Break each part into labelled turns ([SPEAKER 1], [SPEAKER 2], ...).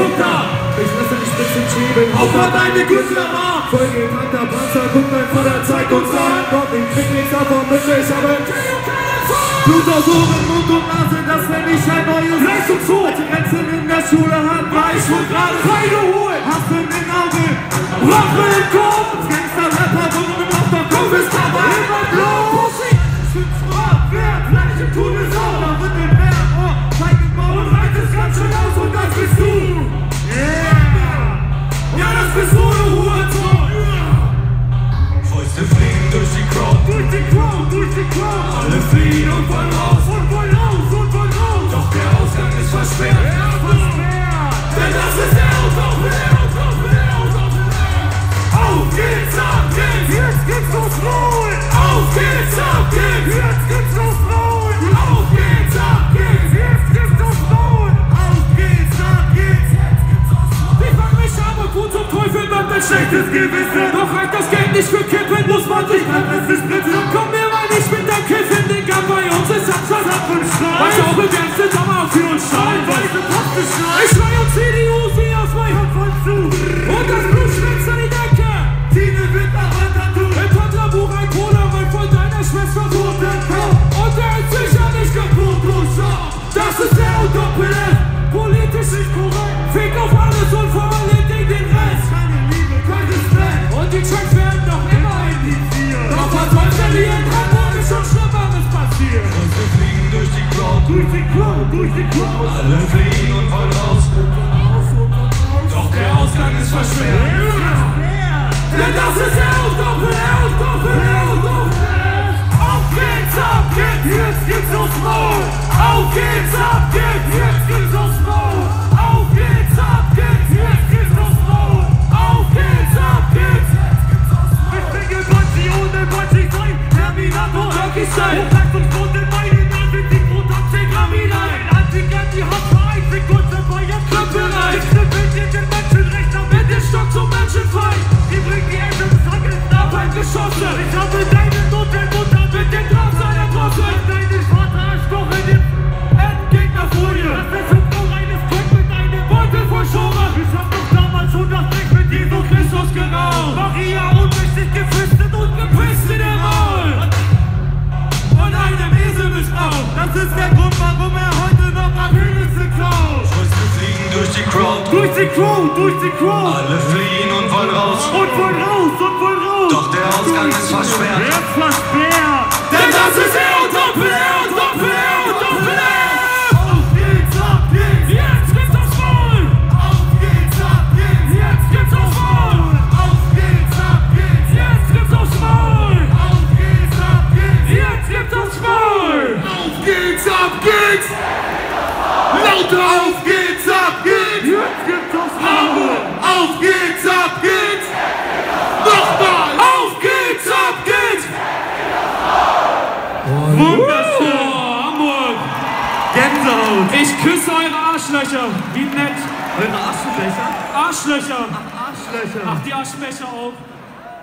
[SPEAKER 1] und ich! Ich lasse die Spitzen schieben.
[SPEAKER 2] Auf mal deine Künstlerbar!
[SPEAKER 1] Folge hat der Panzer, guck mein Vater, zeigt uns an. Gott, ich krieg nichts davon mit, ich habe Blut aus Ohren, Mund und Nase, das nenn ich ein neues
[SPEAKER 2] Leistung zu!
[SPEAKER 1] Als Grenzen in der Schule hat, war ich wohl gerade! Hast du in den Augen,
[SPEAKER 2] Wache im Kopf!
[SPEAKER 1] Gangster-Rapper, warum auf der ist aber
[SPEAKER 2] Gewissen. Doch reicht das Geld nicht für Kippen, muss man sich Essen spritzen. Komm mir mal nicht mit deinem Kiffen, den Gang bei uns ist Absatz ab und Schrei. Was auch begrenzt ist, aber auch für uns Stein.
[SPEAKER 1] Weiße Poste schreit.
[SPEAKER 2] Ich schrei und zieh die Uzi aus meinem
[SPEAKER 1] Voll zu.
[SPEAKER 2] Und das Blut schwitzt an die Decke.
[SPEAKER 1] Tine wird nach Wandtattoo.
[SPEAKER 2] Im Kontrabuch ein Cola, weil von deiner Schwester wurde Und der ist sicher nicht kaputt, du Schau. Das ist der Doppel Politisch
[SPEAKER 3] fliegen durch die Crowd,
[SPEAKER 1] Durch die Crowd, durch die Crowd.
[SPEAKER 3] alle fliehen und wollen raus. Doch der Ausgang ist versperrt.
[SPEAKER 2] Denn das ist der Doppel Doppel Doppel
[SPEAKER 1] Auf geht's, ab geht's, jetzt geht's Das ist der Grund, warum er heute noch Apfelnüsse klaut.
[SPEAKER 3] Und wir fliegen durch die Crowd,
[SPEAKER 1] Durch die Crew, durch die Crew.
[SPEAKER 3] alle fliehen und wollen raus.
[SPEAKER 1] Und voll raus, und voll raus.
[SPEAKER 3] Doch der Ausgang ist versperrt.
[SPEAKER 2] Küsse eure Arschlöcher. Wie nett.
[SPEAKER 1] Eure Aschenbecher?
[SPEAKER 2] Arschlöcher.
[SPEAKER 1] Arschlöcher.
[SPEAKER 2] Ach, die Arschbecher auch.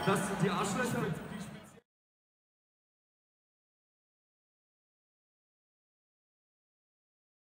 [SPEAKER 1] Das sind die Arschlöcher.